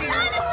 Dinosaur!